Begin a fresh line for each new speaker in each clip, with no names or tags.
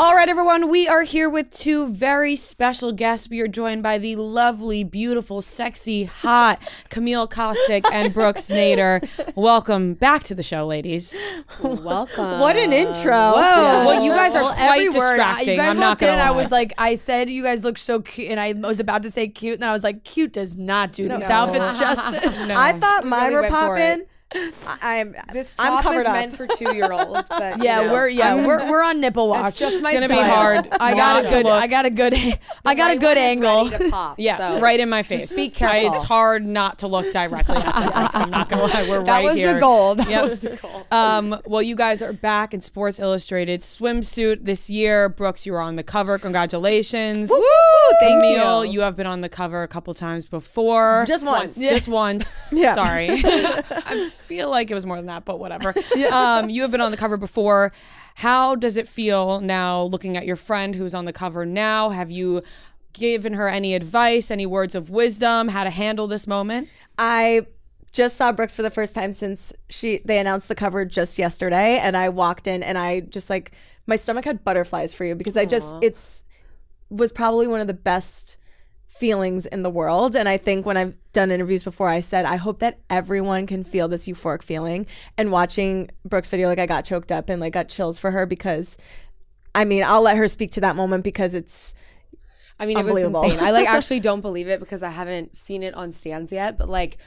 All right, everyone, we are here with two very special guests. We are joined by the lovely, beautiful, sexy, hot Camille Kostek and Brooks Nader. Welcome back to the show, ladies.
Welcome.
What an intro!
Whoa. Well, you guys are
Well,
quite
every word, I-
distracting.
You guys
I'm not
walked in,
gonna
and I was like, I said you guys look so cute, and I was about to say cute, and I was like, cute does not do these outfits justice.
I thought mine
really
were popping. I- I'm
This
I'm
top
covered
is
up.
meant for two year olds, but you
Yeah,
know,
we're yeah
I'm-
we're we're on nipple watch.
That's just
It's
my
gonna be hard.
I got a good.
look.
I got a good. I got a good
one is
angle.
ready to pop,
Yeah,
so.
right in my face.
be
I-
careful.
It's hard not to look directly at the mic. I'm not gonna lie. We're
That
right
was
here.
the goal. That
Yep.
was the goal.
Um, well, you guys are back in Sports Illustrated swimsuit this year. Brooks, you were on the cover. Congratulations.
Woo! Thank
Camille,
you.
you have been on the cover a couple times before.
Just once.
Just once.
Yeah.
Sorry. Feel like it was more than that, but whatever. Um, you have been on the cover before. How does it feel now looking at your friend who's on the cover now? Have you given her any advice, any words of wisdom, how to handle this moment?
I just saw Brooks for the first time since she they announced the cover just yesterday, and I walked in and I just like my stomach had butterflies for you because I just it's was probably one of the best feelings in the world. And i think when i've done interviews before i said i hope that everyone can feel this euphoric feeling. And watching brooks video like i got choked up and like got chills for her because i mean i'll let her speak to that moment because it's
I mean, it was insane. I like actually don't believe it because I haven't seen it on stands yet, but like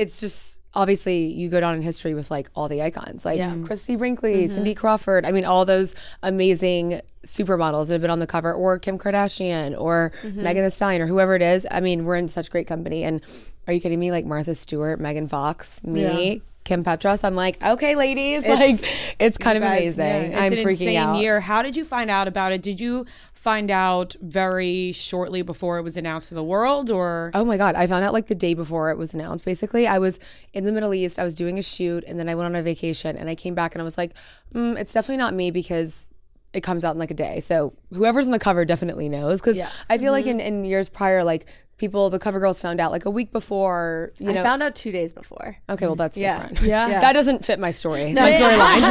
it's just obviously you go down in history with like all the icons like Christy Brinkley, mm-hmm. Cindy Crawford. I mean, all those amazing supermodels that have been on the cover, or Kim Kardashian, or mm-hmm. Megan Thee Stallion, or whoever it is. I mean, we're in such great company. And are you kidding me? Like Martha Stewart, Megan Fox, me. Kim Petras, I'm like, okay, ladies, like it's kind of
guys-
amazing.
It's
I'm
an
freaking
insane
out.
year. How did you find out about it? Did you find out very shortly before it was announced to the world, or
Oh my god, I found out like the day before it was announced. Basically, I was in the Middle East. I was doing a shoot, and then I went on a vacation, and I came back, and I was like, mm, "It's definitely not me because it comes out in like a day." So whoever's on the cover definitely knows. Because I feel like in, in years prior, like people, the cover girls found out like a week before. You know,
i found out two days before
okay, well that's
Yeah.
different.
Yeah.
that doesn't fit my story. my storyline.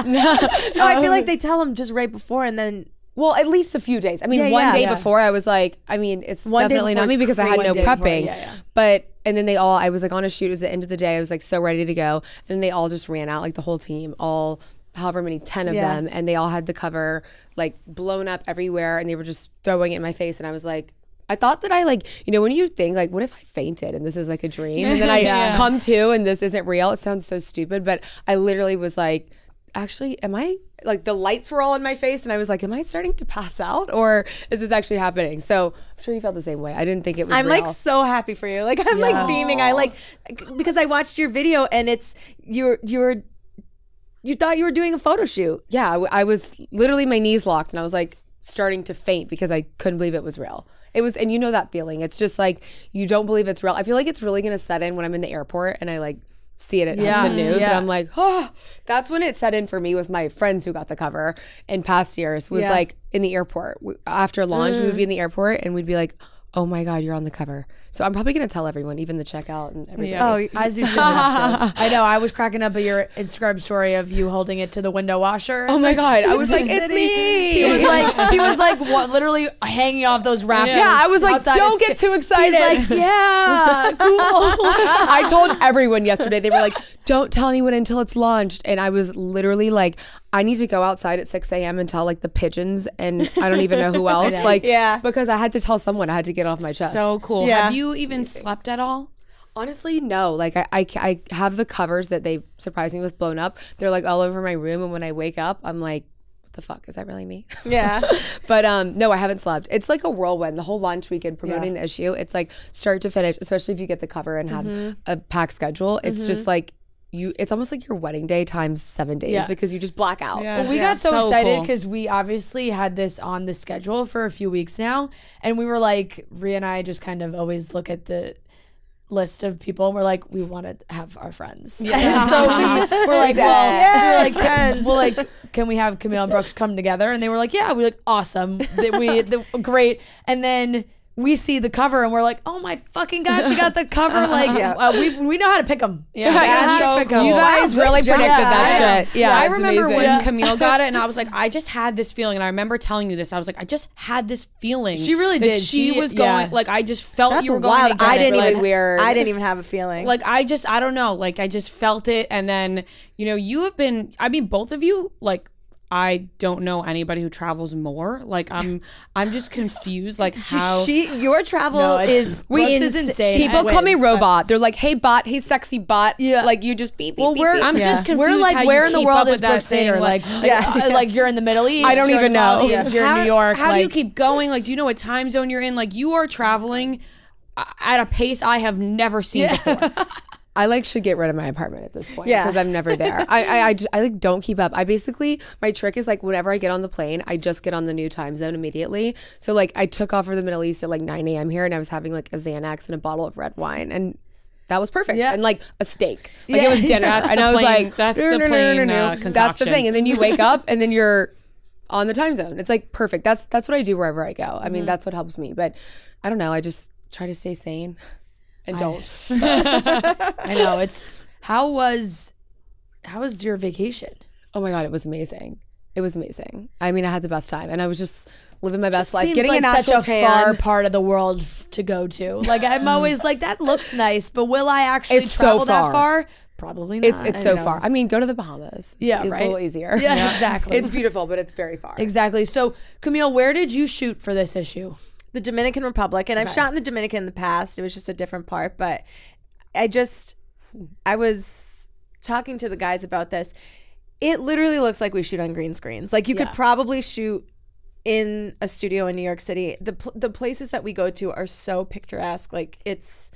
um,
no i feel like they tell them just right before and then
Well, at least a few days. I mean,
Yeah,
one
yeah.
day
Yeah.
before I was like, I mean, it's
One
definitely not me because I had no
crazy. One day before,
prepping. But and then they all I was like on a shoot, it was the end of the day. I was like so ready to go. And then they all just ran out, like the whole team, all however many, ten of them, and they all had the cover like blown up everywhere and they were just throwing it in my face and I was like I thought that I like, you know, when you think like, what if I fainted and this is like a dream, and then I come to and this isn't real. It sounds so stupid, but I literally was like, actually, am I like the lights were all in my face, and I was like, am I starting to pass out, or is this actually happening? So I'm sure you felt the same way. I didn't think it was.
I'm
real.
like so happy for you. Like I'm like beaming. I like because I watched your video and it's you're you're you thought you were doing a photo shoot.
yeah, I was literally my knees locked, and I was like starting to faint because I couldn't believe it was real. It was, and you know that feeling. It's just like you don't believe it's real. I feel like it's really gonna set in when I'm in the airport and I like see it at Hudson News, and I'm like, oh, that's when it set in for me with my friends who got the cover in past years. Was
Yeah.
like in the airport after launch, we would mm. be in the airport and we'd be like, oh my god, you're on the cover. So I'm probably gonna tell everyone, even the checkout and everybody.
Yeah.
Oh, as you should have. I know. I was cracking up at your Instagram story of you holding it to the window washer.
Oh my god, I was like, it's me.
He was like, he was like, what, literally hanging off those rafters.
Yeah, I was like, don't get too excited.
He's like, yeah, cool.
I told everyone yesterday. They were like, "Don't tell anyone until it's launched." And I was literally like, "I need to go outside at 6 a.m. and tell like the pigeons, and I don't even know who else." like,
Yeah.
because I had to tell someone. I had to get off my chest.
so cool.
Yeah.
Have you even slept at all?
honestly, no. Like, I, I, I have the covers that they surprised me with blown up. They're like all over my room, and when I wake up, I'm like. What the fuck is that really me?
Yeah.
but um, no, I haven't slept. It's like a whirlwind. The whole launch weekend promoting the issue, it's like start to finish. Especially if you get the cover and have
Mm-hmm.
a packed schedule, it's just like you. It's almost like your wedding day times seven days
Yeah.
because you just black out.
Yeah.
We got so,
So
excited
cool.
because we obviously had this on the schedule for a few weeks now, and we were like, Ria and I just kind of always look at the list of people and we're like we want to have our friends and so we were like well we were like can, well like can we have Camille and Brooks come together and they were like yeah we were like awesome that we the, great and then we see the cover and we're like, oh my fucking god, she got the cover. Like
Yeah.
uh, we we know how to pick them.
Yeah,
That's
so
pick 'em.
cool.
You guys
Wow,
really
good job.
predicted that
Yeah.
shit. Yeah,
I remember
amazing.
when Camille got it, and I was like, I just had this feeling, and I remember telling you this. I was like, I just had this feeling.
She really did.
She,
She-
was going,
yeah.
like, I just felt
That's
you were going
wild.
to get
I didn't
like-
even
weird.
I didn't even have a feeling.
like I just I don't know like I just felt it and then you know you have been I mean both of you like I don't know anybody who travels more like I'm I'm just confused like how
she your travel
No,
is
Brooks
ins-
is insane.
People
It
call me robot. They're like, "Hey, bot. Hey, sexy bot."
Yeah.
Like you just beep beep.
Well,
beep,
we're
beep.
I'm just confused
we're like where in the world is
with that
Brooks
thing,
Nader?
like-
Like, uh, like you're in the Middle East.
I don't even
in the
know.
Maldives, You're
how,
in New York.
How do you keep going? Like, do you know what time zone you're in? Like, you are traveling at a pace I have never seen before.
I like should get rid of my apartment at this point
Yeah.
because I'm never there. I, I, I, just- I like don't keep up. I basically my trick is like whenever I get on the plane, I just get on the new time zone immediately. So like I took off for the Middle East at like 9 a.m. here, and I was having like a Xanax and a bottle of red wine, and that was perfect.
Yeah.
And like a steak, like
Yeah.
it was dinner,
That's
and I was
plain-
like,
that's the plain,
no.
uh,
That's the thing. And then you wake up, and then you're on the time zone. It's like perfect. That's that's what I do wherever I go. I mean, that's what helps me. But I don't know. I just try to stay sane and don't.
I know it's how was how was your vacation?
Oh my god, it was amazing. It was amazing. I mean, I had the best time, and I was just living my best life, getting
like such a
tan.
far part of the world to go to. Like I'm always like that looks nice, but will I actually
It's so
travel that
far.
far? Probably not.
It's it's so
know.
far. I mean, go to the Bahamas.
Yeah,
it's
right?
a little easier.
Yeah, exactly.
it's beautiful, but it's very far.
exactly. So Camille, where did you shoot for this issue?
The Dominican Republic, and I've shot in the Dominican in the past. It was just a different part, but I just I was talking to the guys about this. It literally looks like we shoot on green screens. Like you could probably shoot in a studio in New York City. The pl- the places that we go to are so picturesque. Like it's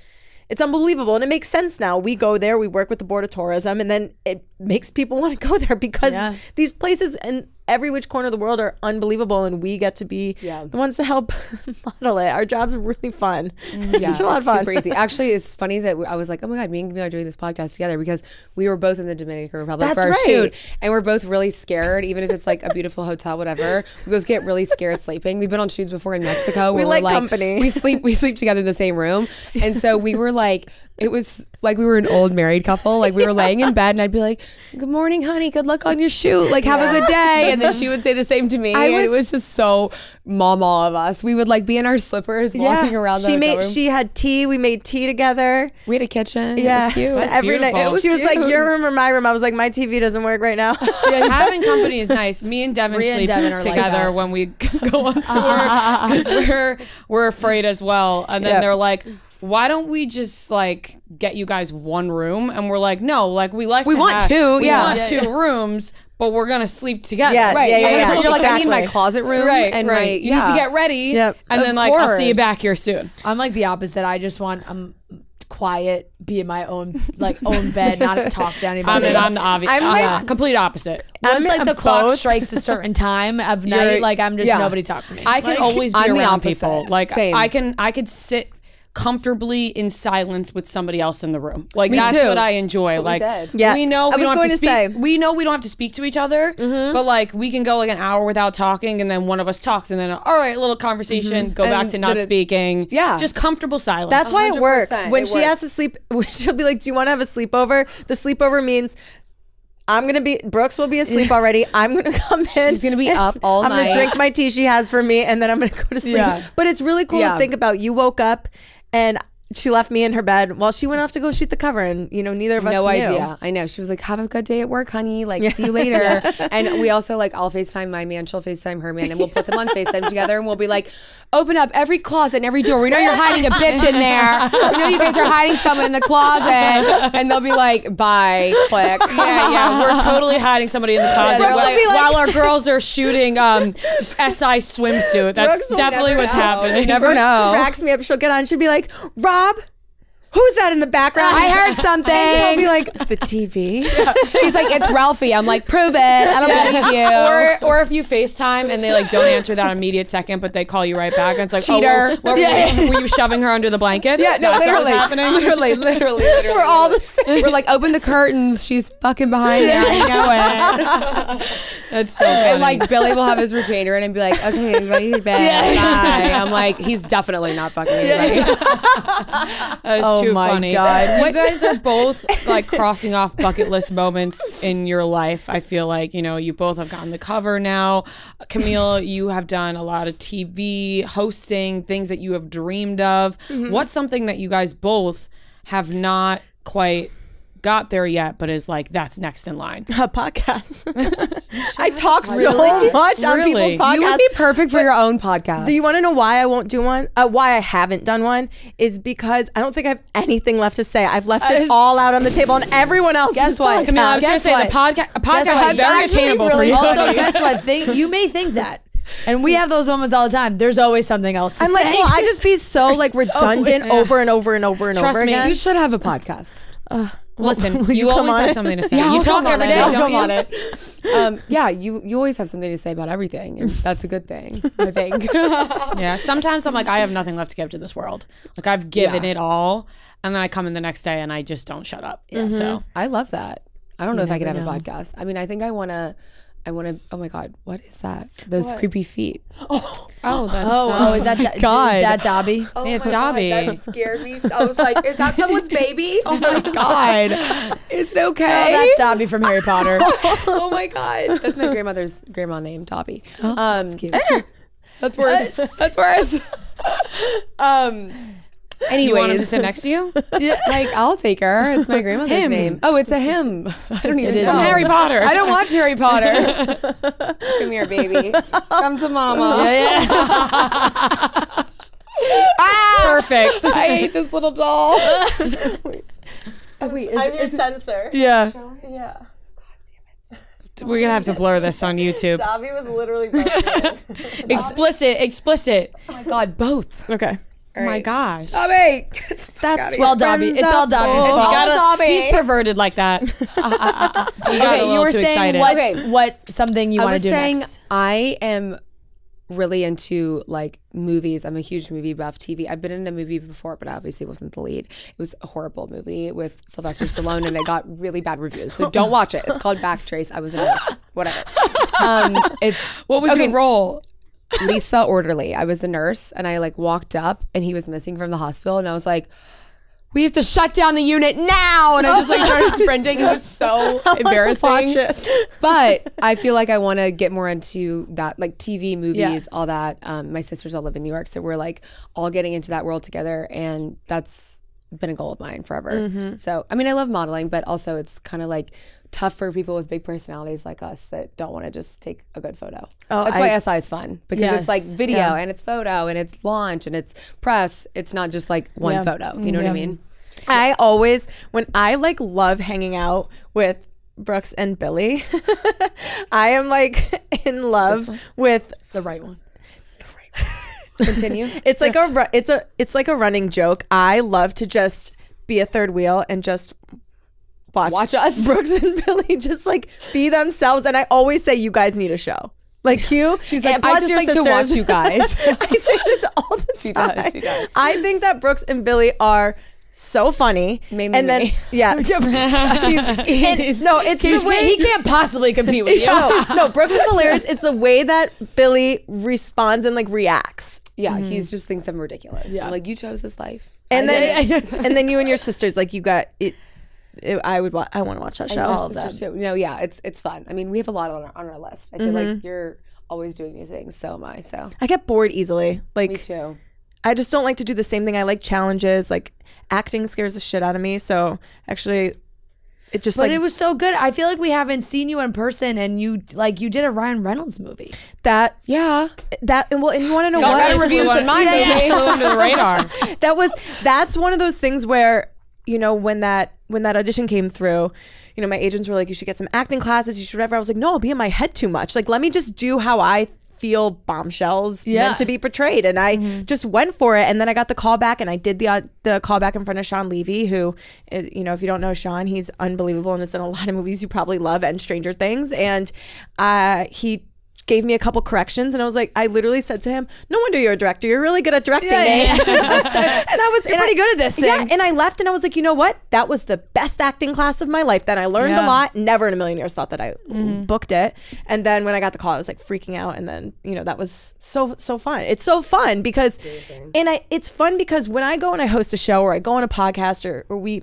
it's unbelievable and it makes sense now. We go there, we work with the board of tourism and then it makes people want to go there because
Yeah.
these places in every which corner of the world are unbelievable and we get to be
Yeah.
the ones to help model it. Our job's are really fun.
Yeah, mm-hmm.
it's a lot of fun.
super easy. Actually, it's funny that I was like, oh my god, me and Camille are doing this podcast together because we were both in the Dominican Republic
That's
for our
right.
shoot, and we're both really scared, even if it's like a beautiful hotel, whatever. We both get really scared sleeping. We've been on shoots before in Mexico. Where
We
we're
like company.
We sleep. We sleep together in the same room, and so we were like. It was like we were an old married couple. Like we were laying in bed, and I'd be like, "Good morning, honey. Good luck on your shoot. Like have a good day." And then she would say the same to me. and it was just so mama of us. We would like be in our slippers walking around. The
She
hotel
made
room.
she had tea. We made tea together.
We had a kitchen.
Yeah,
It was cute.
every night.
beautiful.
she was like, "Your room or my room?" I was like, "My TV doesn't work right now."
Having company is nice. Me and Devin
Ria and
sleep
Devin are like
together when we go on tour because we're we're afraid as well. And then
Yep.
they're like, "Why don't we just like get you guys one room?" And we're like, "No, like we like
We
to
want
have-
two,
we
yeah.
want
Yeah,
two rooms, but we're gonna sleep together."
Yeah,
Right.
yeah, yeah, yeah.
You're like, I need my closet room.
Right,
and
right.
my
you
yeah.
need to get ready,
Yep.
and
Of
then like I'll see you back here soon.
I'm like the opposite. I just want I'm quiet, be in my own like own bed, not talk to
I'm,
anybody.
I'm the obvious,
I'm
I'm
like-
the complete opposite.
Once
I'm like
the clock strikes a certain time of night,
You're-
like I'm just
yeah.
nobody talk to me.
I can
Like,
always be
I'm
around people. Like
Same.
I can I could sit comfortably in silence with somebody else in the room. Like
Me
that's
too.
what I enjoy.
what
like
did.
Yeah.
we know
I
we don't have to
to
speak.
say. Mm-hmm.
We know we don't have to speak to each other. But like we can go like an hour without talking, and then one of us talks, and then all right, little conversation. Go back to not
it-
speaking.
Yeah.
just comfortable silence.
That's why it
100%,
works. When
it
she
works.
has to sleep, she'll be like, "Do you want to have a sleepover?" The sleepover means I'm gonna be Brooks will be asleep already. I'm gonna come in.
She's gonna be up all night.
I'm gonna drink my tea she has for me, and then I'm gonna go to sleep.
Yeah.
But it's really cool
Yeah.
to think about. You woke up and she left me in her bed while she went off to go shoot the cover, and you know neither of us
no
knew.
idea. I know. She was like, "Have a good day at work, honey. Like, see you later." and we also like, I'll Facetime my man, she'll Facetime her man, and we'll put them on Facetime together, and we'll be like, "Open up every closet and every door. We know you're hiding a bitch in there. We know you guys are hiding someone in the closet." And they'll be like, "Bye." Click.
yeah, yeah, we're totally hiding somebody in the closet
Brooks will
while,
like-
while our girls are shooting um, SI swimsuit. That's definitely what's
know.
happening.
Never
Brooks
know.
Racks me up. She'll get on. She'll be like, "Rob, who's that in the background?
I heard something.
And I'll be like, the TV.
He's like, it's Ralphie. I'm like, prove it. I don't believe you.
Or, or if you FaceTime and they like don't answer that immediate second, but they call you right back, and it's like, oh,
Cheater.
Oh, what, what were, you, were you shoving her under the blankets?
yeah, no,
That's what was
literally,
happening.
literally, literally, literally.
We're all the same.
We're like, open the curtains. She's fucking behind there. I know it.
That's so funny.
And like Billy will have his retainer in and be like, okay, everybody to bed. Bye. I'm like, he's definitely not fucking anybody.
That is
Oh
too
my
funny.
God.
You guys are both like crossing off bucket list moments in your life. I feel like, you know, you both have gotten the cover now. Camille, you have done a lot of TV, hosting, things that you have dreamed of.
Mm-hmm.
What's something that you guys both have not quite got there yet, but is like, that's next in line?
a podcast. I talk so much on
Really?
people's podcasts.
You would be perfect for your own podcast.
Do you want to know why I won't do one? Uh, why I haven't done one is because I don't think I have anything left to say. I've left it all out on the table, and everyone else.
Guess what?
Camille, I was going to
Guess
say
what?
the podcast, a podcast
what?
is very attainable for you.
Also, guess what? Think you may think that, and we have those moments all the time. There's always something else. To
I'm like, well, I just be so like redundant over and over and over and
Trust
over
me,
again.
You should have a podcast.
Listen, you,
you
always have
it?
something to say.
Yeah,
you
I'll
talk every day,
it.
don't you?
it. Um, yeah, you you always have something to say about everything, and that's a good thing. I think.
Yeah, sometimes I'm like, I have nothing left to give to this world. Like I've given
Yeah.
it all, and then I come in the next day and I just don't shut up. Yeah. So
I love that. I don't know if I could have a podcast. I mean, I think I want to. I want to. Oh my god, what is that? Those creepy feet.
oh, that's
oh, oh, is that da-
God.
is that Dobby?
it's Dobby.
That scared me. I was like, is that someone's baby? Oh my god, is it okay?
Oh, that's Dobby from Harry Potter.
oh my god, that's my grandmother's grandma name, Dobby. um, that's
cute.
That's worse. That's worse. um.
You want him to sit next to you?
like I'll take her. It's my grandmother's
Him.
name. Oh, it's a him. I don't even
is
know.
him.
Harry Potter.
I don't watch Harry Potter. Come here, baby. Come to mama. Ah!
Perfect.
I hate this little doll.
I'm your censor.
yeah.
Yeah. God damn it.
We're gonna have to blur this on YouTube.
Dobby was literally.
Explicit, explicit.
Oh my god, both.
okay.
Oh my gosh.
Dobby.
That's
It's all Dobby. It's all Dobby's
It's
fault.
all
Gotta-
Dobby.
He's perverted like that. He got a
Okay, you
little
were
too
saying
excited.
what's
Okay.
what something you want to do
saying
next.
I am really into like movies. I'm a huge movie buff. TV. I've been in a movie before, but I obviously wasn't the lead. It was a horrible movie with Sylvester Stallone, and it got really bad reviews. So don't watch it. It's called Backtrace. I was a nurse. Whatever. Um, it's
What was
Okay.
your role?
Lisa Orderly. I was a nurse, and I like walked up, and he was missing from the hospital, and I was like. We have to shut down the unit now, and I just like started sprinting. It was so embarrassing. But I feel like I want to get more into that, like TV, movies,
Yeah.
all that. Um, my sisters all live in New York, so we're like all getting into that world together, and that's been a goal of mine forever.
Mm-hmm.
So, I mean, I love modeling, but also it's kind of like tough for people with big personalities like us that don't want to just take a good photo.
Oh,
that's
I-
why SI is fun because it's like video
Yeah.
and it's photo and it's launch and it's press. It's not just like one
Yeah.
photo. You know what I mean?
I always when I like love hanging out with Brooks and Billy, I am like in love with
The right one.
Continue.
it's like a it's a it's like a running joke. I love to just be a third wheel and just watch
Watch us.
Brooks and Billy just like be themselves. And I always say you guys need a show. Like you,
She's like, I just like to watch you guys.
I say this all the
She
time.
does, she does.
I think that Brooks and Billy are so funny.
Mainly
and then
me.
yes, He's- no, it's
He's-
the way
he can't possibly compete with you.
no, no, Brooks is hilarious. It's the way that Billy responds and like reacts.
Yeah, mm-hmm. he's just thinks I'm ridiculous. I'm like, you chose this life.
And then and then you and your sisters like you got it, it I would wa- I want to watch that show.
All of them. Too. No, yeah, it's it's fun. I mean, we have a lot on our, on our list. I feel mm-hmm. like you're always doing new things. So am I. So
I get bored easily. Like
me too.
I just don't like to do the same thing. I like challenges. Like acting scares the shit out of me. So actually, it just
But
like
it was so good. I feel like we haven't seen you in person, and you like you did a Ryan Reynolds movie.
that
Yeah,
that and well and you want to know
got
what
better reviews than my
Yeah,
movie.
flew under the radar.
that was that's one of those things where you know when that when that audition came through you know my agents were like you should get some acting classes you should whatever. I was like no i'll be in my head too much. Like let me just do how i feel bombshells
Yeah.
meant to be portrayed, and I just went for it. And then I got the call back, and I did the uh, the call back in front of Shawn Levy, who, is, you know, if you don't know Shawn, he's unbelievable and has done a lot of movies you probably love and Stranger Things, and uh, he gave me a couple corrections and I was like I literally said to him no wonder you're a director. You're really good at directing eh? Nate." and I was and
pretty
I-
good at this
yeah and I left and I was like you know what? That was the best acting class of my life then I learned
Yeah.
a lot. Never in a million years thought that I mm-hmm. booked it. And then when I got the call I was like freaking out and then you know that was so so fun. It's so fun because and I it's fun because when I go and I host a show or I go on a podcast or, or we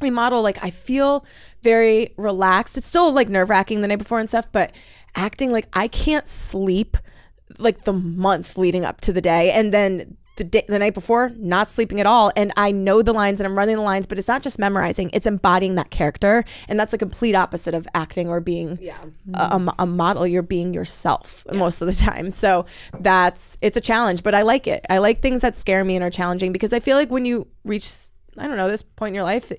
we model like I feel very relaxed. It's still like nerve wracking the night before and stuff, but acting like I can't sleep like the month leading up to the day, and then the day, the night before not sleeping at all. And I know the lines and I'm running the lines, but it's not just memorizing; it's embodying that character, and that's the complete opposite of acting or being a, a a model. You're being yourself most of the time. So that's it's a challenge, but I like it. I like things that scare me and are challenging because I feel like when you reach I don't know this point in your life,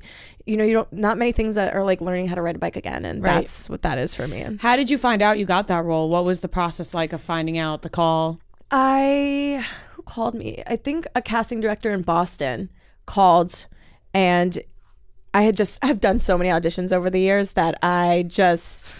you know, you don't not many things that are like learning how to ride a bike again, and
Right.
that's what that is for me.
How did you find out you got that role? What was the process like of finding out the call?
I who called me? I think a casting director in Boston called, and I had just I've done so many auditions over the years that I just,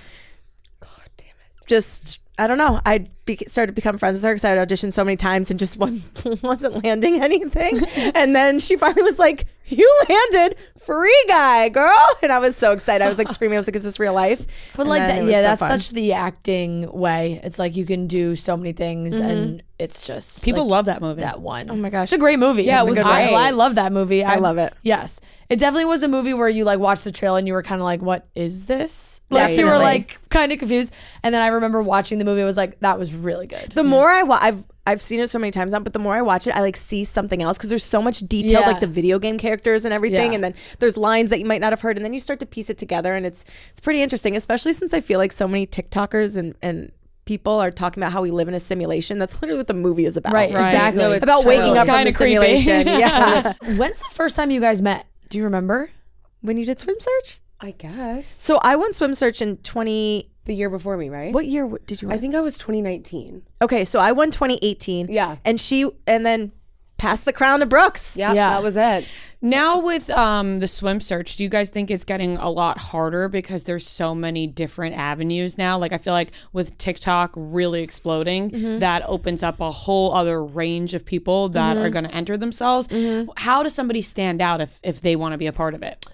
God damn it, just I don't know. I be- started to become friends with her because I had auditioned so many times and just wasn't wasn't landing anything. and then she finally was like, "You landed, free guy, girl!" And I was so excited. I was like screaming. I was like, "Is this real life?"
But
And
like that, yeah,
so
that's
fun.
such the acting way. It's like you can do so many things, mm-hmm. and it's just
People
like,
love that movie.
that one.
Oh my gosh.
it's a great movie.
Yeah, it
It's a
was
good
great.
I, I love that movie. I,
love it.
Yes, it definitely was a movie where you like watched the trailer and you were kind of like, "What is this?" Like you were like kind of confused. And then I remember watching the movie. I was like, "That was really good."
the more I wa- I've I've seen it so many times now, but the more I watch it, I like see something else because there's so much detail,
Yeah.
like the video game characters and everything,
Yeah.
and then there's lines that you might not have heard, and then you start to piece it together, and it's it's pretty interesting, especially since I feel like so many TikTokers and and people are talking about how we live in a simulation. That's literally what the movie is about.
Right,
Right.
exactly.
No, it's
About
true.
waking up from
Kinda
the
creepy.
simulation. yeah.
When's the first time you guys met? Do you remember?
when you did swim search.
I guess
So I went swim search in 20.
The year before me, right?
What year w- did you?
I think I was 2019.
Okay, so I won 2018.
Yeah.
and she and then passed the crown to Brooks.
Yeah,
Yeah.
that was it.
Now with um, the swim search, do you guys think it's getting a lot harder because there's so many different avenues now? Like I feel like with TikTok really exploding, mm-hmm. that opens up a whole other range of people that are mm-hmm. going to enter themselves. Mm-hmm. How does somebody stand out if if they want to be a part of it?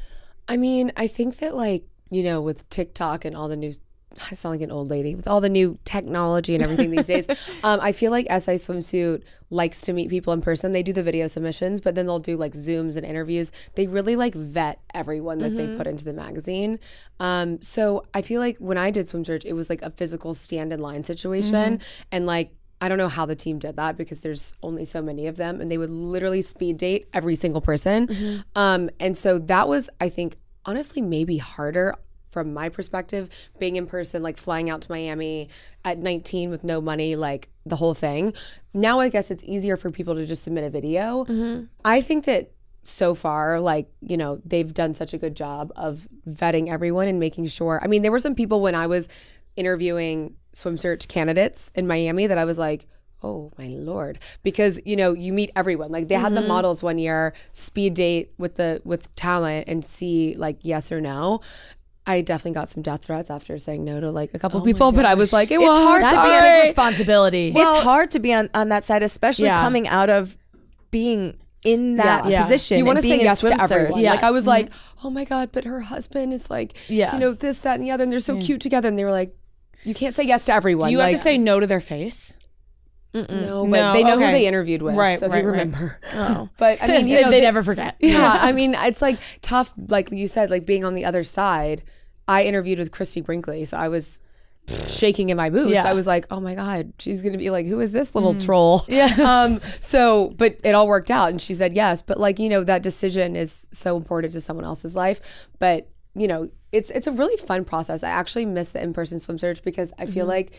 I mean, I think that like, you know, with TikTok and all the new I sound like an old lady with all the new technology and everything these days. Um, I feel like SI Swimsuit likes to meet people in person. They do the video submissions, but then they'll do like Zooms and interviews. They really like vet everyone that they put into the magazine. Um, so I feel like when I did Swim Search, it was like a physical stand in line situation. And like, I don't know how the team did that because there's only so many of them and they would literally speed date every single person. Um, and so that was, I think, honestly, maybe harder from my perspective, being in person, like flying out to Miami at 19 with no money, like the whole thing. Now, I guess it's easier for people to just submit a video. Mm-hmm. I think that so far, like, you know, they've done such a good job of vetting everyone and making sure. I mean, there were some people when I was interviewing swim search candidates in Miami that I was like, oh my lord because you know you meet everyone like they had the mm-hmm. models one year speed date with the with talent and see like yes or no I definitely got some death threats after saying no to like a couple oh people, but I was like, it was hard.
That's
sorry.
a big responsibility.
it's hard to be on, on that side, especially
Yeah.
coming out of being in that
Yeah.
Position.
you want to say yes to everyone.
search.
Like I was like, mm-hmm. oh my god, but her husband is like,
Yeah.
you know, this, that, and the other, and they're so cute together. And they were like, you can't say yes to everyone.
Do you
like,
have to say no to their face?
no? But
No,
they know
okay.
who they interviewed with,
Right,
so
right,
they
right.
remember. Oh. But I mean, you know,
they
they-
never forget.
Yeah, I mean, it's like tough, like you said, like being on the other side. I interviewed with Christy Brinkley, so I was shaking in my boots.
Yeah.
I was like, oh my God, she's gonna be like, who is this little troll? Yeah. Um, so, but it all worked out and she said yes. But like, you know, that decision is so important to someone else's life. But, you know, it's it's a really fun process. I actually miss the in-person swim search because I feel like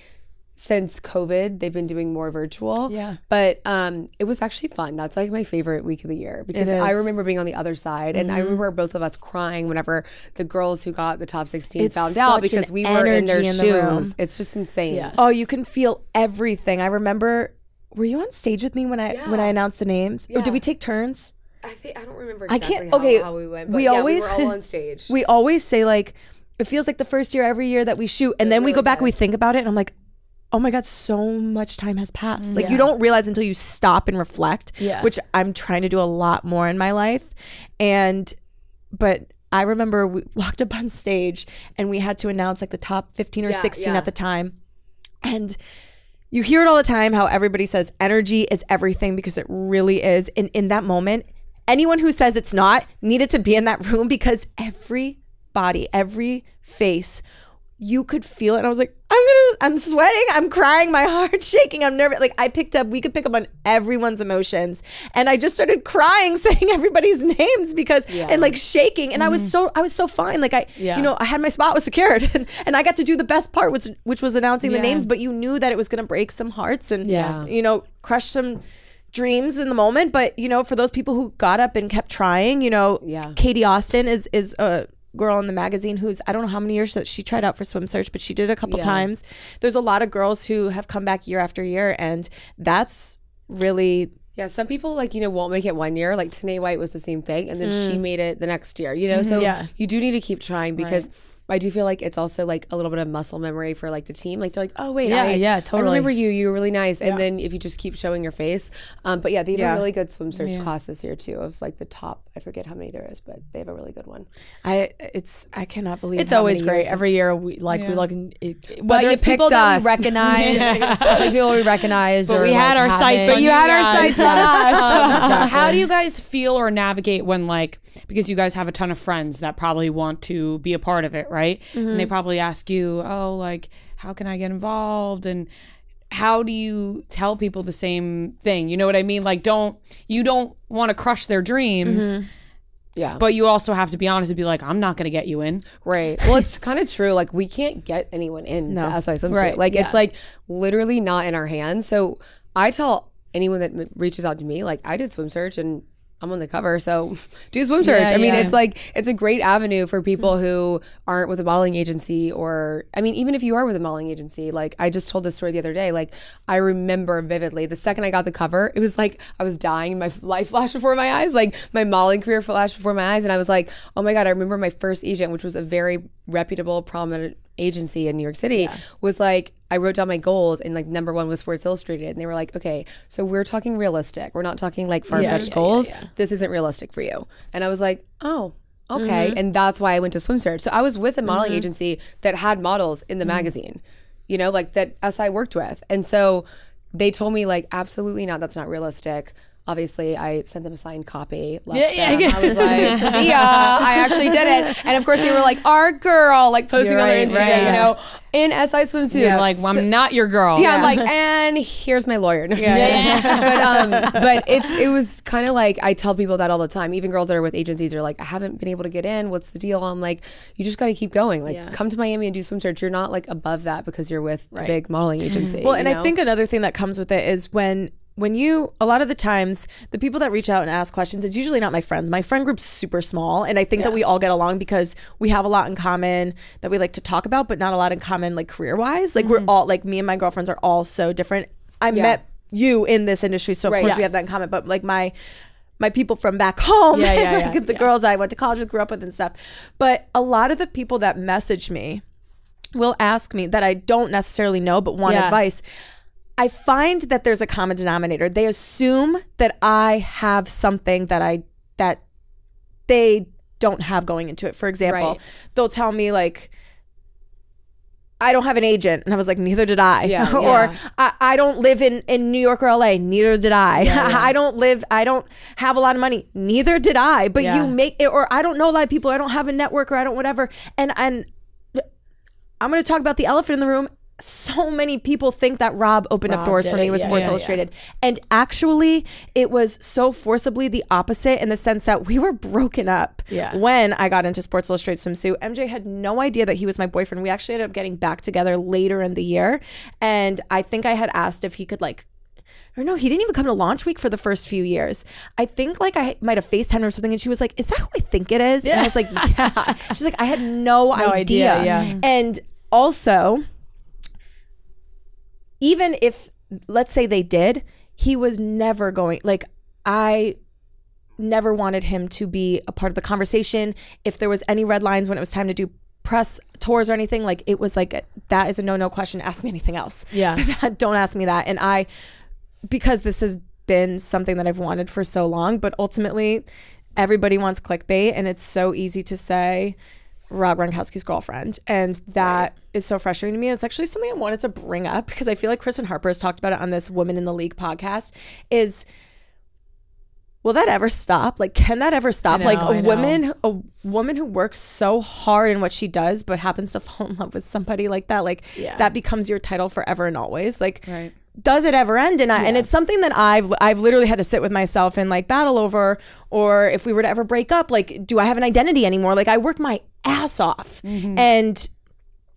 since COVID, they've been doing more virtual.
Yeah.
But um, it was actually fun. That's like my favorite week of the year because I remember being on the other side and I remember both of us crying whenever the girls who got the top 16
It's
found out because we were in their
in the
shoes. It's just insane.
Yeah.
Oh, you can feel everything. I remember. Were you on stage with me when I when I announced the names? Or did we take turns?
I think I don't remember
I can't-
how,
okay,
how we went. But
we
yeah,
always-
we were all on stage.
We always say like, it feels like the first year every year that we shoot, and then we go back and we think about it, and I'm like, oh my god, so much time has passed. Like you don't realize until you stop and reflect.
Yeah.
Which I'm trying to do a lot more in my life, and but. I remember we walked up on stage and we had to announce like the top 15 or 16
yeah.
at the time. And you hear it all the time how everybody says energy is everything because it really is. And in that moment, anyone who says it's not needed to be in that room because every body, every face, you could feel it. And I was like, I'm gonna, I'm sweating, I'm crying, my heart's shaking, I'm nervous. Like I picked up, we could pick up on everyone's emotions. And I just started crying, saying everybody's names because and like shaking. And I was mm-hmm. so I was so fine. Like I
Yeah.
you know, I had my spot was secured and, and I got to do the best part, which which was announcing the names, but you knew that it was gonna break some hearts and
Yeah.
you know, crush some dreams in the moment. But you know, for those people who got up and kept trying, you know,
Yeah.
Katie Austin is is a girl in the magazine who's I don't know how many years that she tried out for Swim Search, but she did a couple
Yeah.
times. There's a lot of girls who have come back year after year, and that's really
Yeah, some people like you know won't make it one year. Like Tanaye White was the same thing, and then she mm. made it the next year. You know, so mm-hmm.
Yeah.
you do need to keep trying because I do feel like it's also like a little bit of muscle memory for like the team. Like they're like, oh wait,
Yeah,
I,
yeah,
I
totally.
remember you. You were really nice. And then if you just keep showing your face, um, but yeah, they have
Yeah.
a really good swim search class this year too. Of like the top, I forget how many there is, but they have a really good one.
I it's I cannot believe
It's
how
always
many
great.
years
Every year, we like we look in, it, whether
you
it's people
picked
that we recognize, like people we recognize,
But
or
we had
like,
our sights
haven't.
you
had our
guys.
sights on us.
How do you guys feel or navigate when like because you guys have a ton of friends that probably want to be a part of it, right? And they mm-hmm. probably ask you, "Oh, like how can I get involved?" and how do you tell people the same thing? You know what I mean? Like don't you don't want to crush their dreams, mm-hmm.
Yeah,
but you also have to be honest and be like, "I'm not going to get you in."
Right. Well, it's kind of true. Like we can't get anyone in to SI swimsuit.
Right,
Like
yeah.
it's like literally not in our hands. So I tell anyone that m- reaches out to me, like I did swim search and I'm on the cover, so do swim search.
Yeah,
I mean,
yeah.
it's like it's a great avenue for people who aren't with a modeling agency, or I mean, even if you are with a modeling agency. Like I just told this story the other day. Like I remember vividly the second I got the cover, it was like I was dying. My life flashed before my eyes. Like my modeling career flashed before my eyes, and I was like, oh my god! I remember my first agent, which was a very reputable, prominent agency in New York City, was like. I wrote down my goals and like number one was Sports Illustrated and they were like, okay, so we're talking realistic. We're not talking like far fetched
yeah,
goals.
yeah, yeah.
This isn't realistic for you. And I was like, oh, okay.
Mm-hmm.
And that's why I went to Swim Search. So I was with a modeling agency that had models in the
Mm-hmm.
magazine, you know, like that SI worked with. And so they told me like, absolutely not. That's not realistic. Obviously, I sent them a signed copy. Left
Yeah, yeah,
them.
yeah.
I was like, "See ya!" I actually did it, and of course, they were like, "Our girl," like posting
You're
on their
right,
Instagram,
right,
you know, in SI swimsuit.
You're like, well, I'm not your girl.
Yeah, I'm like, and here's my lawyer. Yeah. but um, but it's it was kind of like I tell people that all the time. Even girls that are with agencies are like, I haven't been able to get in. What's the deal? I'm like, you just got to keep going. Like, come to Miami and do swim search. You're not like above that because you're with a big modeling agency.
Well,
you
and I think another thing that comes with it is when when you a lot of the times the people that reach out and ask questions it's usually not my friends. My friend group's super small and i think that we all get along because we have a lot in common that we like to talk about but not a lot in common like career wise like we're mm-hmm. all like me and my girlfriends are all so different. I met you in this industry so of
Right.
course we have that in common but like my my people from back home
Yeah, yeah, yeah,
the girls i went to college with grew up with and stuff. But a lot of the people that message me will ask me that I don't necessarily know but want
Yeah.
advice. I find that there's a common denominator. They assume that I have something that I that they don't have going into it. For example,
Right.
they'll tell me like I don't have an agent. And I was like, neither did I.
Yeah,
or
yeah.
I, I don't live in, in New York or LA. Neither did I. I don't live, I don't have a lot of money. Neither did I. But
Yeah.
you make it, or I don't know a lot of people. I don't have a network or I don't whatever. And, and I'm going to talk about the elephant in the room. So many people think that Rob opened up doors for me
it.
with
Yeah,
Sports
yeah, yeah.
Illustrated. And actually, it was so forcibly the opposite in the sense that we were broken up
Yeah.
when I got into Sports Illustrated swimsuit. MJ had no idea that he was my boyfriend. We actually ended up getting back together later in the year. And I think I had asked if he could like or no, he didn't even come to launch week for the first few years. I think like I might have FaceTimed her or something, and she was like, "Is that who I think it is?" And I was like, "Yeah." She's like, "I had no, idea.
idea, yeah.
And also, even if let's say they did, he was never going. Like I never wanted him to be a part of the conversation. If there was any red lines when it was time to do press tours or anything, like it was like that is a no no question. Ask me anything else.
Yeah.
don't ask me that. And I, because this has been something that I've wanted for so long, but ultimately everybody wants clickbait and it's so easy to say Rob Gronkowski's girlfriend. And that is so frustrating to me. It's actually something I wanted to bring up because I feel like Kristen Harper has talked about it on this Women in the League podcast is will that ever stop? Like, can that ever stop?
know,
like a woman, a woman who works so hard in what she does, but happens to fall in love with somebody like that, like
Yeah.
that becomes your title forever and always. Like,
Right.
Does it ever end? And I, and it's something that I've I've literally had to sit with myself and like battle over. Or if we were to ever break up, like, do I have an identity anymore? Like, I work my ass off, and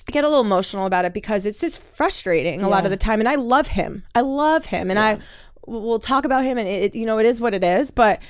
I get a little emotional about it because it's just frustrating a lot of the time. And I love him. I love him, and I we'll talk about him, and it you know it is what it is. But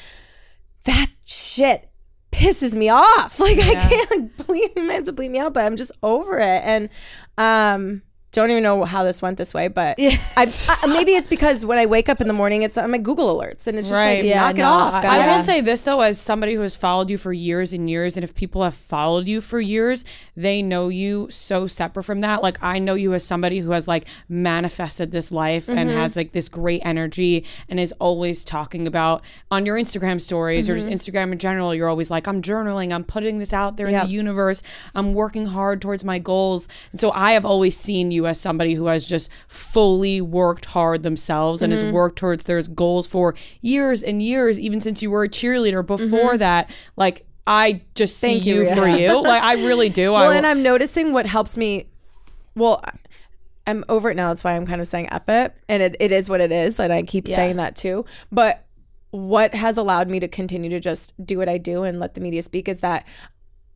that shit pisses me off. Like I can't like, believe you might have to bleep me out, but I'm just over it. And um don't even know how this went this way, but I, I, maybe it's because when I wake up in the morning, it's on my Google alerts, and it's just
Right.
like
Yeah,
knock it off,
I-
guys.
I will say this though, as somebody who has followed you for years and years, and if people have followed you for years, they know you so separate from that. Like I know you as somebody who has like manifested this life and mm-hmm. has like this great energy and is always talking about on your Instagram stories or just mm-hmm. Instagram in general. You're always like, I'm journaling, I'm putting this out there in the universe, I'm working hard towards my goals. And so I have always seen you as somebody who has just fully worked hard themselves and has mm-hmm. worked towards their goals for years and years, even since you were a cheerleader. Before mm-hmm. that, like I just see
Thank you,
you, for you. Like I really do.
Well,
I,
and I'm noticing what helps me. Well, I'm over it now. That's why I'm kind of saying F it. And it, it is what it is. And I keep saying that too. But what has allowed me to continue to just do what I do and let the media speak is that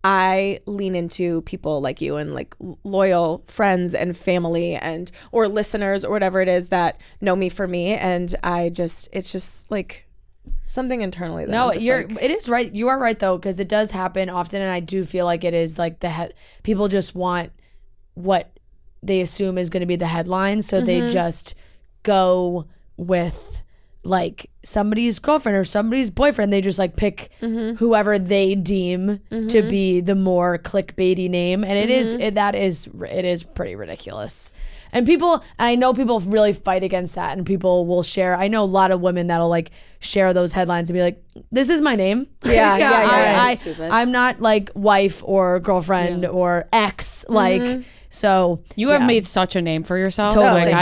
I lean into people like you and like loyal friends and family and or listeners or whatever it is that know me for me and I just it's just like something internally that
No, you're.
like-
it is right. You are right though, because it does happen often, and I do feel like it is like the he- people just want what they assume is going to be the headline, so
Mm-hmm.
they just go with like somebody's girlfriend or somebody's boyfriend. They just like pick
Mm-hmm.
whoever they deem to be the more clickbaity name, and it is
Mm-hmm.
it, that is it is pretty ridiculous. And people, I know people really fight against that, and people will share. I know a lot of women that'll like share those headlines and be like, "This is my name."
Yeah, yeah, yeah,
I,
yeah.
I, i'm not like wife or girlfriend or ex. Like, mm-hmm. so
you have
yeah.
made such a name for yourself.
Totally.
Like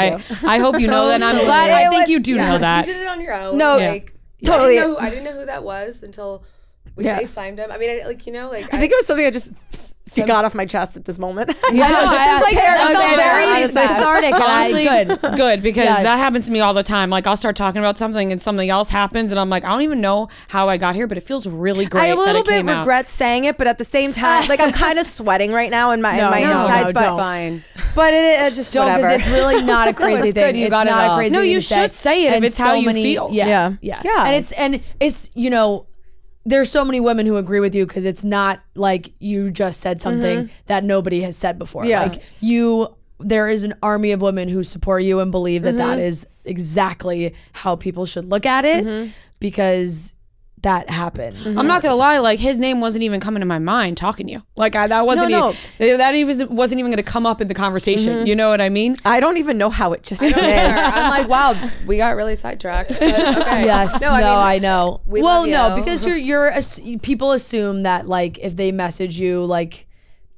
I, I hope you know that. And I'm glad. I think you do know that.
You did it on your own.
No,
like
totally.
I didn't, know who, I didn't know who that was until we
Yeah.
FaceTimed him. I mean, I, like you know, like
I think it was something I just got off my chest at this moment.
Yeah, no, I,
It's like
I,
Harry
I felt
Styles.
very cathartic.
Honestly,
good.
good because
Yes.
that happens to me all the time. Like I'll start talking about something and something else happens, and I'm like, I don't even know how I got here, but it feels really great.
I a
that
little
it
bit
came out.
regret saying it, but at the same time, like I'm kind of sweating right now in my
No,
in my
no,
insides.
no,
but
don't.
fine.
but it, it just
Don't because it's really not a crazy
it's
thing.
good, you
it's
got it
not a
off.
crazy
No, you should say it if
And
it's how you
many-
feel.
Yeah,
Yeah.
yeah,
Yeah.
And it's and it's you know. There's so many women who agree with you because it's not like you just said mm-hmm. something that nobody has said before.
Yeah.
Like you, there is an army of women who support you and believe that that mm-hmm. is exactly how people should look at it mm-hmm. because that happens. Mm-hmm.
I'm not gonna lie, like his name wasn't even coming to my mind talking to you. Like I, that wasn't
No,
even that even wasn't even gonna come up in the conversation. Mm-hmm. You know what I mean?
I don't even know how it just did.
I'm like, wow, we got really sidetracked. Okay.
Yes, no,
I,
I,
mean,
know.
we
well, no, because you're you're ass- people assume that like if they message you like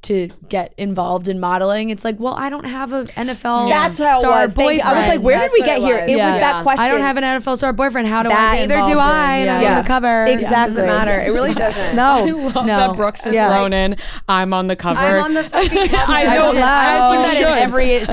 to get involved in modeling, it's like, well, I don't have an NFL
That's how
star
it was.
Boyfriend.
I was like, where
That's
did we get
it
here?
was.
It
Yeah.
was that question.
I don't have an NFL star boyfriend. How do I
That-
get
Neither do
involved
I,
in-
and I'm
yeah.
on the cover.
Exactly.
Doesn't matter. It really doesn't.
No,
I love
no.
that Brooks is
Yeah.
thrown in. I'm on the cover.
I'm on the fucking cover.
I know.
should-
As
I put that in
should.
every
As you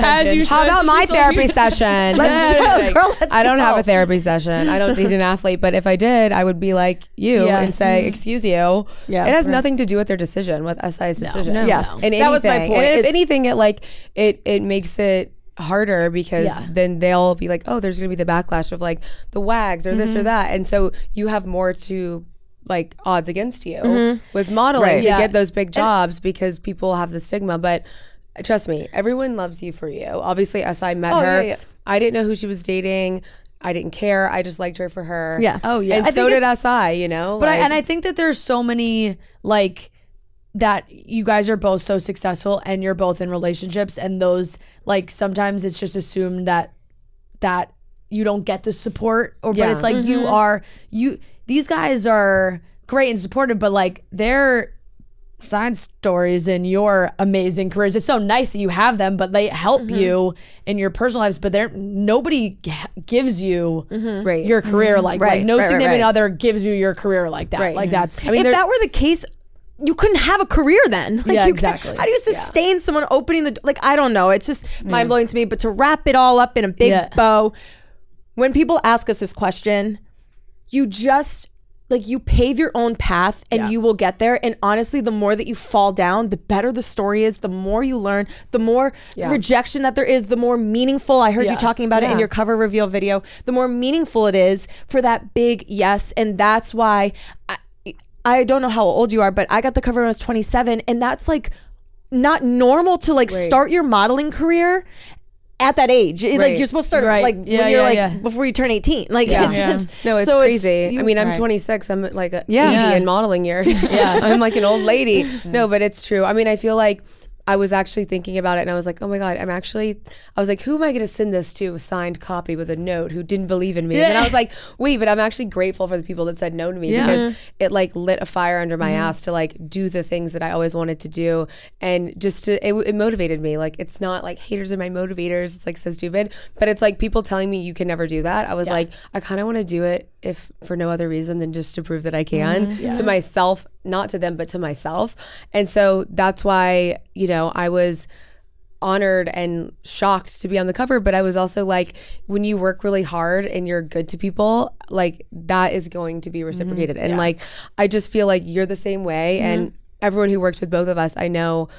sentence.
How about my therapy session?
Let's go, girl,
I don't have a therapy session. I don't date an athlete, but if I did, I would be like you and say, "Excuse you."
Yeah,
it has nothing to do with their decision, with SI's decision.
no,
Yeah.
no.
and
That was my point.
And if
It's-
anything, it like it it makes it harder because
Yeah.
then they'll be like, "Oh, there's gonna be the backlash of like the wags or
Mm-hmm.
this or that," and so you have more to like odds against you with modeling
Mm-hmm. Right.
to
Yeah.
get those big jobs because people have the stigma, but. Trust me, everyone loves you for you. Obviously, SI met
Oh,
her.
yeah, yeah.
I didn't know who she was dating. I didn't care. I just liked her for her.
Yeah.
Oh, yeah.
And
I
so did SI, you know?
But I, and I think that there's so many like that you guys are both so successful and you're both in relationships and those like sometimes it's just assumed that that you don't get the support or but it's like you mm-hmm. are you these guys are great and supportive but like they're side stories and your amazing careers. It's so nice that you have them, but they help mm-hmm. you in your personal lives. But they're nobody g- gives you mm-hmm.
Right.
your career like
Right,
like no
right, right,
significant
right.
other gives you your career like that.
Right.
Like that's
I mean, if that were the case, you couldn't have a career then. Like,
Yeah,
you
exactly.
How do you sustain someone opening the like? I don't know. It's just mind blowing to me. But to wrap it all up in a big
Yeah.
bow, when people ask us this question, you just like you pave your own path and
Yeah.
you will get there. And honestly, the more that you fall down, the better the story is. The more you learn, the more rejection that there is, the more meaningful. I heard
Yeah.
you talking about it in your cover reveal video. The more meaningful it is for that big yes, and that's why. I, I don't know how old you are, but I got the cover when I was 27, and that's like not normal to like start your modeling career at that age. It- Like you're supposed to start
Right.
like
Yeah,
when you're
yeah,
like
yeah.
before you turn 18. Like it's, it's-
No, it's
so
crazy.
you-
I mean, I'm
Right.
26. I'm like a
Yeah.
80
Yeah.
in modeling years. yeah, I'm like an old lady. No, but it's true. I mean, I feel like I was actually thinking about it, and I was like, oh my god, I'm actually. I was like, who am I going to send this to? A signed copy with a note who didn't believe in me. And I was like, wait, but I'm actually grateful for the people that said no to me
Yeah.
because it like lit a fire under my mm-hmm. ass to like do the things that I always wanted to do, and just to it, it motivated me. Like it's not like haters are my motivators. It's like so stupid, but it's like people telling me you can never do that. I was like, I kind of want to do it if for no other reason than just to prove that I can mm-hmm. to myself, not to them, but to myself. And so that's why, you know, I was honored and shocked to be on the cover, but I was also like, when you work really hard and you're good to people, like that is going to be mm-hmm. reciprocated. And like, I just feel like you're the same way. And mm-hmm. everyone who works with both of us, I know,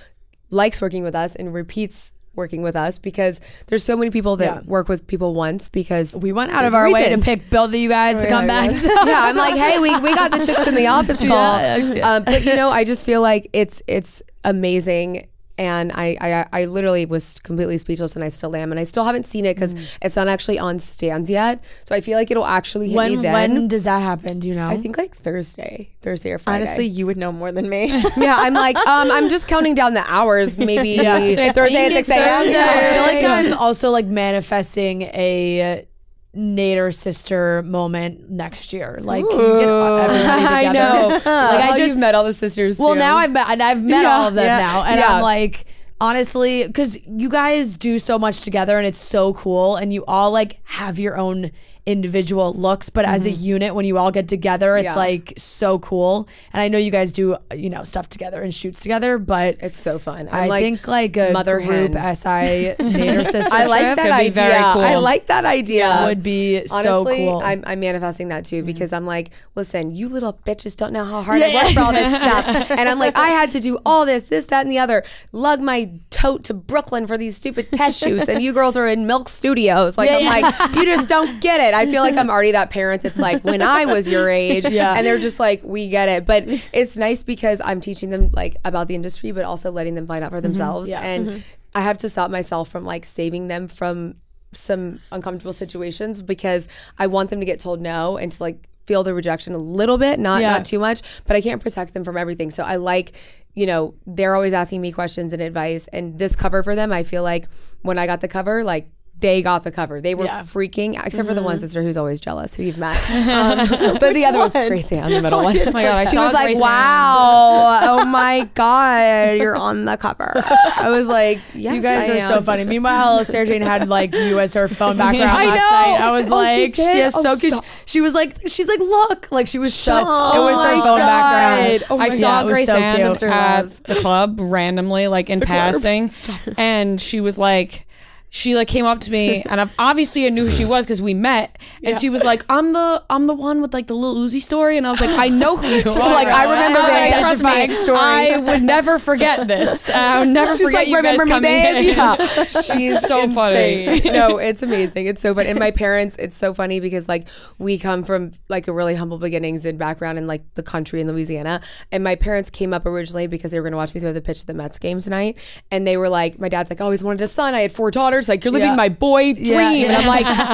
likes working with us and repeats working with us because there's so many people that work with people once because
we went out of our way to pick both of you guys to come back.
yeah, I'm like, hey, we, we got the chicks in the office call. Um, but you know, I just feel like it's it's amazing. And I, I I literally was completely speechless, and I still am, and I still haven't seen it because it's not actually on stands yet. So I feel like it'll actually hit me
when
then.
when does that happen? Do you know?
I think like Thursday, Thursday or Friday.
honestly, you would know more than me.
yeah, I'm like, um, I'm just counting down the hours. Maybe Thursday at six a.m.
I feel like I'm also like manifesting a Nader sister moment next year. Like, can you get everybody
I
together?
know.
Like,
I
I
just
just
met all the sisters.
Well,
too.
now I've met and I've met
Yeah,
all of them
yeah,
now, and
yeah.
I'm like, honestly, because you guys do so much together, and it's so cool, and you all like have your own individual looks, but as a mm-hmm. unit, when you all get together, it's
Yeah.
like so cool. And I know you guys do, you know, stuff together and shoots together, but
It's so fun.
I
I'm like,
think like a
mother
group
hen.
SI Nader sister
I like that idea.
cool.
I like that idea.
would be so
Honestly,
cool.
I'm, I'm manifesting that too mm. because I'm like, listen, you little bitches don't know how hard I work for all this stuff. And I'm like, I had to do all this, this, that, and the other. Lug my tote to Brooklyn for these stupid test shoots, and you girls are in Milk Studios. Like, I'm like, you just don't get it. I feel like I'm already that parent that's like, when I was your age,
Yeah.
and they're just like, we get it. But it's nice because I'm teaching them like about the industry, but also letting them find out for mm-hmm. themselves.
Yeah.
And mm-hmm. I have to stop myself from like saving them from some uncomfortable situations because I want them to get told no and to like feel the rejection a little bit, not
Yeah.
not too much, but I can't protect them from everything. So I like, you know, they're always asking me questions and advice and this cover for them, I feel like when I got the cover, like they got the cover. They were
Yeah.
freaking out, except for the one sister who's always jealous, who you've met. Um, but the other one? was
one?
Gracie on the middle one.
Oh my god, I
She
saw
was like,
Grace Ann.
"Wow, oh my god, you're on the cover." I was like, "Yes,
You guys
I
are so funny. Meanwhile, Sarah Jane had like you as her phone background
I
last
know.
night. I was
Oh,
like, she,
did?
is so
Oh,
cute. She was like, she's like, look, like she was so. It was her
Oh my
phone
God.
background.
Oh
I saw
God, it
Grace
so
Sister
at
love.
the club randomly, like in passing, and she was like. She like came up to me, and I've, obviously I knew who she was because we met. And she was like, "I'm the I'm the one with like the little Uzi story," and I was like, "I know who you are.
Like, I remember the
Like, trust me,
identifying story.
I would never forget this. I would never
She's
forget
like,
you
remember
guys
me,
coming
babe?
in.
Yeah. She's
so funny.
no, it's amazing. It's so funny. And my parents, it's so funny because like we come from like a really humble beginnings and background in like the country in Louisiana. And my parents came up originally because they were going to watch me throw the pitch at the Mets game tonight. And they were like, my dad's like, I always wanted a son. I had four daughters. Like, you're living
Yeah.
my boy dream.
Yeah.
And I'm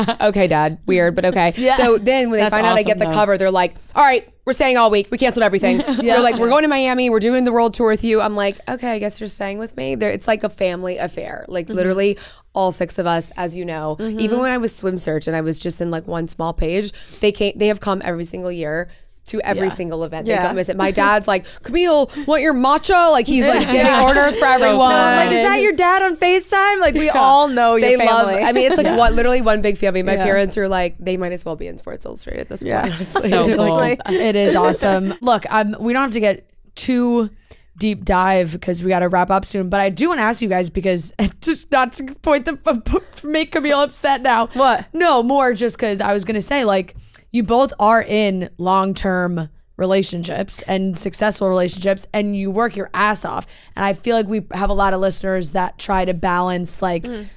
like, okay, dad, weird, but okay. So then when they
That's
find out I get the
though.
cover, they're like, all right, we're staying all week. We canceled everything. They're like, we're going to Miami. We're doing the world tour with you. I'm like, okay, I guess you're staying with me. There, it's like a family affair. Like
Mm-hmm.
literally, all six of us, as you know. Even when I was swim search and I was just in like one small page, they came. They have come every single year. To every single event, they
Yeah.
come visit. My dad's like, Camille, want your matcha? Like he's like getting orders for everyone.
Like, is that your dad on FaceTime? Like, we all know your
they
family.
love. I mean, it's like one, literally one big family. My
Yeah.
parents are like, they might as well be in Sports Illustrated at this point.
Yeah.
So
It's
cool.
like-
it is awesome. Look, um, we don't have to get too deep dive because we got to wrap up soon. But I do want to ask you guys because just not to point the make Camille upset now.
What?
No, more just because I was gonna say like you both are in long term relationships and successful relationships and you work your ass off. And i feel like we have a lot of listeners that try to balance like mm.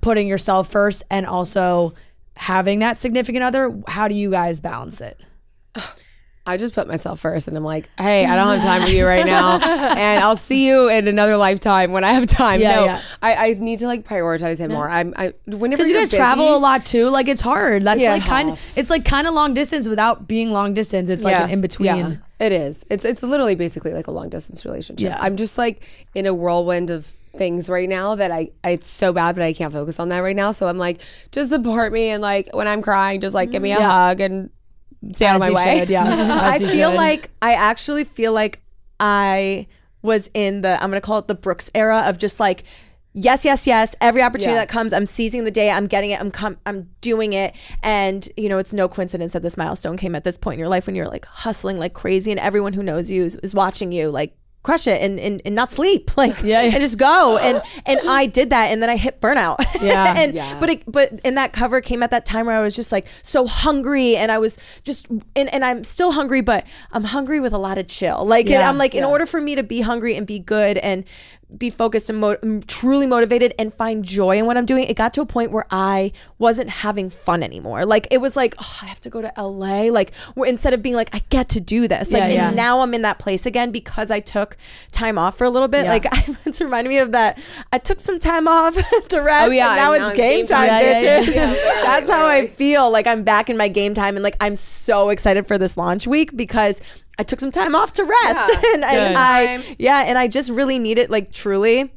putting yourself first and also having that significant other. How do you guys balance it
I just put myself first and I'm like, hey, I don't have time for you right now. and I'll see you in another lifetime when I have time.
Yeah,
no,
yeah.
I, I need to like prioritize him more. I'm I whenever
because you guys travel a lot too like it's hard that's
Yeah.
like kind it's like kind of long distance without being long distance it's like an in between
Yeah, it is. It's it's literally basically like a long distance relationship.
Yeah.
I'm just like in a whirlwind of things right now that I, I it's so bad, but I can't focus on that right now. So I'm like, just support me and like when I'm crying, just like give me a
Yeah.
hug and stay out of my way.
should, yes,
I feel
should.
like I actually feel like I was in the I'm gonna call it the Brooks era of just like yes yes yes every opportunity
Yeah.
that comes I'm seizing the day I'm getting it I'm com- I'm doing it and you know it's no coincidence that this milestone came at this point in your life when you're like hustling like crazy and everyone who knows you is, is watching you like crush it and, and, and not sleep like
Yeah, yeah.
and just go and and I did that and then I hit burnout
Yeah.
and
Yeah.
but it, but and that cover came at that time where I was just like so hungry and I was just and, and I'm still hungry but I'm hungry with a lot of chill like and
Yeah.
I'm like in order for me to be hungry and be good and be focused and mo- truly motivated and find joy in what I'm doing it got to a point where I wasn't having fun anymore like it was like oh, I have to go to LA like where instead of being like I get to do this like
Yeah,
and now I'm in that place again because I took time off for a little bit
Yeah.
like it's reminded me of that I took some time off to rest
Oh, yeah,
and now it's
now
game time
Yeah, yeah, yeah.
bitches.
Yeah,
That's how I feel. Like I'm back in my game time, and like I'm so excited for this launch week because I took some time off to rest,
Yeah,
and, and. I yeah, and I just really need it. Like truly.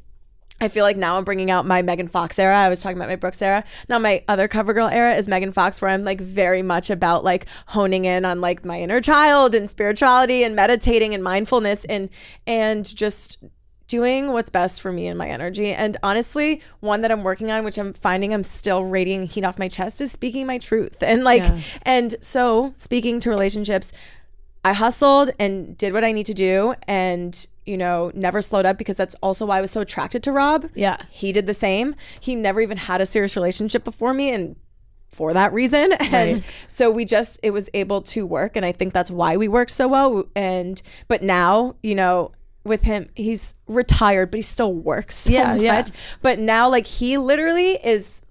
I feel like now I'm bringing out my Megan Fox era. I was talking about my Brooks era. Now my other CoverGirl era is Megan Fox, where I'm like very much about like honing in on like my inner child and spirituality and meditating and mindfulness and and just doing what's best for me and my energy. And honestly, one that I'm working on, which I'm finding I'm still radiating heat off my chest, is speaking my truth. And like, and so speaking to relationships, I hustled and did what I need to do and, you know, never slowed up because that's also why I was so attracted to Rob.
Yeah.
He did the same. He never even had a serious relationship before me. And for that reason. And so we just it was able to work and I think that's why we work so well and but now, you know, with him he's retired but he still works so
Yeah,
much.
yeah.
But now like he literally is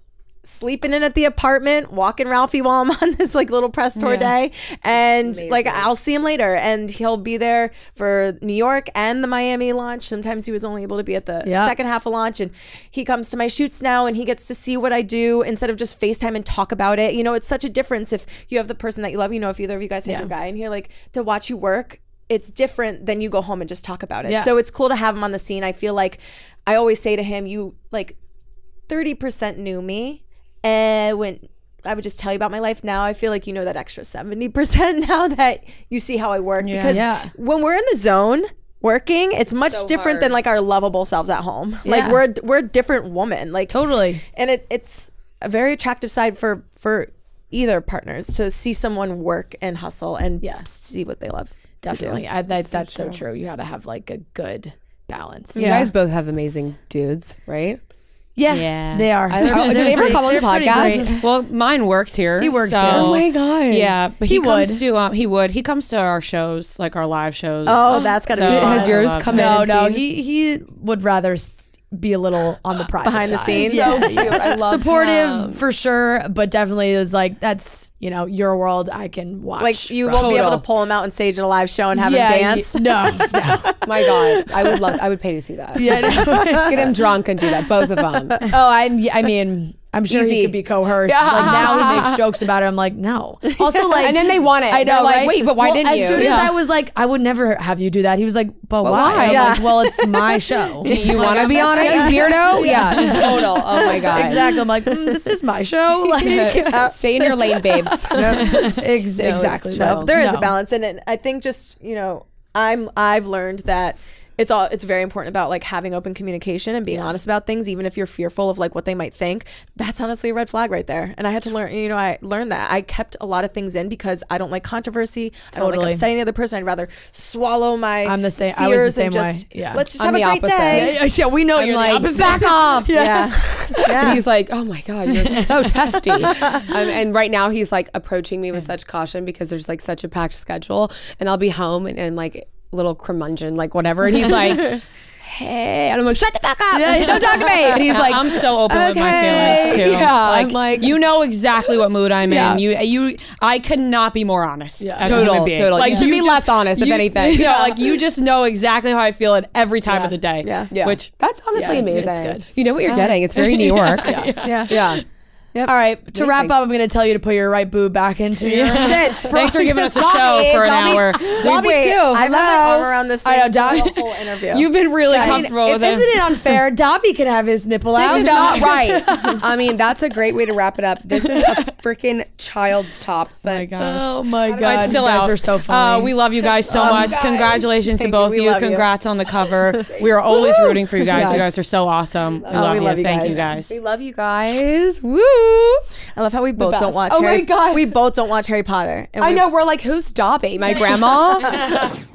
sleeping in at the apartment, walking Ralphie while I'm on this like little press tour day. And like I'll see him later and he'll be there for New York and the Miami launch. Sometimes he was only able to be at the
Yeah.
second half of launch and he comes to my shoots now and he gets to see what I do instead of just FaceTime and talk about it. You know, it's such a difference if you have the person that you love, you know, if either of you guys have your guy in here, like to watch you work. It's different than you go home and just talk about it.
Yeah.
So it's cool to have him on the scene. I feel like I always say to him, you like 30% knew me and when I would just tell you about my life. Now I feel like you know that extra 70% now that you see how I work. Because
Yeah.
when we're in the zone working, it's much different than like our lovable selves at home. Like we're we're a different woman. Like
Totally.
and it, it's a very attractive side for for either partners to see someone work and hustle and
Yeah.
see what they love.
Definitely. I, that, that's so true. You got to have like a good balance.
You guys both have amazing dudes, right?
Yeah.
Yeah.
They are.
Oh, do they ever come on the podcast?
Well, mine works here. He
works
so,
here. Oh
my God.
Yeah, but he,
He
comes
would.
to um, he would he comes to our shows like our live shows.
Oh, that's got to
So-
be
Has yours come
No,
in?
no.
and seen?
He he would rather s- be a little on the private
Behind the
side.
scenes. So cute. I love
Supportive for sure, but definitely is like that's you know your world. I can watch.
Like you
from-
won't be able to pull him out on stage at a live show and have
yeah,
him dance.
y- No, no.
My God, I would love. I would pay to see that.
yeah. no.
Get him drunk and do that. Both of them.
Oh, I'm. I mean, I'm sure
Easy.
he could be coerced. Like now he makes jokes about it. I'm like, no. Also, like,
And then they want it.
I know.
They're like,
right?
wait, but why
Well,
didn't
as
you?
soon
Yeah.
as I was like, I would never have you do that. He was like, but, why?
why?
I'm
Yeah.
like, well, it's my show.
Do you want to be on it, you weirdo? Yeah, total. Oh my God.
exactly. I'm like, mm, this is my show. Like,
Uh, Stay in your lane, babes.
ex- exactly.
true.
No,
there is
no.
a balance and i think just you know i'm i've learned that it's all it's very important about like having open communication and being honest about things even if you're fearful of like what they might think that's honestly a red flag right there and i had to learn you know i learned that i kept a lot of things in because i don't like controversy i don't like upsetting the other person i'd rather swallow my
I'm the same- I was the same
just
way. Yeah.
let's just
I'm
have a great
opposite.
day
Yeah, yeah, we know
I'm
you're
like,
the opposite.
back off.
yeah yeah
And he's like, oh my God, you're so testy. Um, and right now he's like approaching me with such caution because there's like such a packed schedule. And I'll be home and, and like little curmudgeon, like whatever. And he's like, hey. And I'm like, shut the fuck up. Don't talk to me. And he's like,
I'm so open with my feelings too.
Yeah,
like,
I'm like-
you know exactly what mood I'm
Yeah.
in. You you I could not be more honest. a
Total, total. You should be less honest, if
you-
anything.
You know, like you just know exactly how I feel at every time of the day.
Yeah.
yeah.
Which
that's honestly
Yeah, it's
amazing.
good.
You know what you're getting. It's very New York.
Yes.
yeah
Yeah.
All right. To wrap up, I'm going to tell you to put your right boob back into your.
thanks for giving us a
Dobby,
show for an
Dobby.
hour.
Dobby
Wait,
too.
I have my around this
I know, Dobby-
whole interview
You've been really
I mean,
comfortable
if-
with
isn't
it.
it unfair? Dobby can have his nipple out.
This is not right. I mean, that's a great way to wrap it up. This is a freaking child's top. But
Oh my gosh.
Oh my god!
It's still
you guys
out.
are so funny.
Uh, we love you guys so
Love
much.
guys.
Congratulations to
Thank you.
both of you.
you.
Congrats on the cover. we are always rooting for you guys. You guys are so awesome. We
Oh,
love you. Thank you
guys.
guys.
we love you guys. Woo. Mm-hmm.
I love how we both don't watch.
Oh my God.
we both don't watch Harry Potter. And
I know we're like, who's Dobby? My grandma.